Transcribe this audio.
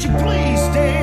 Would you please stay?